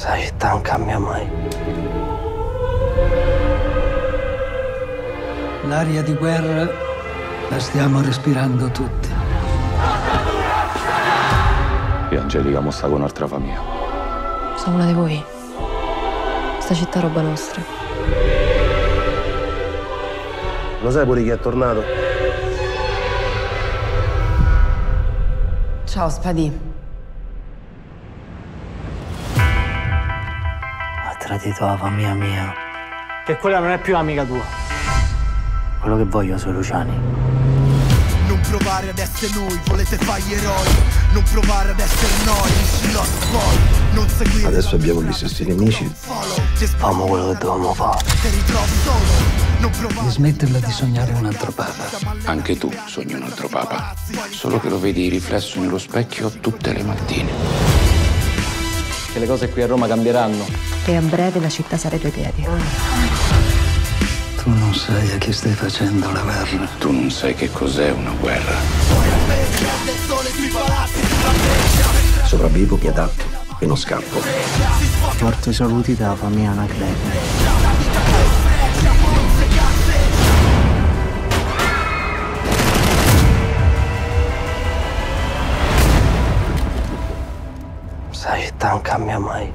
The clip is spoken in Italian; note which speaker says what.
Speaker 1: Questa città non cambia mai.
Speaker 2: L'aria di guerra la stiamo respirando tutti.
Speaker 3: Io Angelica mo sta con un'altra famiglia.
Speaker 4: Sono una di voi. Sta città è roba nostra.
Speaker 1: Lo sai pure chi è tornato?
Speaker 5: Ciao, Spadi.
Speaker 1: Tradito la famiglia mia.
Speaker 6: Che quella non è più amica tua.
Speaker 1: Quello che voglio sono Luciani.
Speaker 7: Non provare ad essere noi, volete fare gli eroi. Non provare ad essere noi, dici lost boy. Non seguire
Speaker 8: Adesso abbiamo gli stessi nemici.
Speaker 1: Famo quello che dovevamo fare.
Speaker 7: Ti ritrovo solo. Non provare
Speaker 2: E smetterla di sognare un altro papa.
Speaker 3: Anche tu sogni un altro papa. Solo che lo vedi riflesso nello specchio tutte le mattine.
Speaker 6: Le cose qui a Roma cambieranno.
Speaker 4: E a breve la città sarà ai tuoi piedi.
Speaker 2: Tu non sai a chi stai facendo la guerra.
Speaker 3: Tu non sai che cos'è una guerra.
Speaker 8: Sopravvivo, mi adatto e non scappo.
Speaker 1: Porto i saluti dalla famiglia Anacleto. Questa città non cambia mai.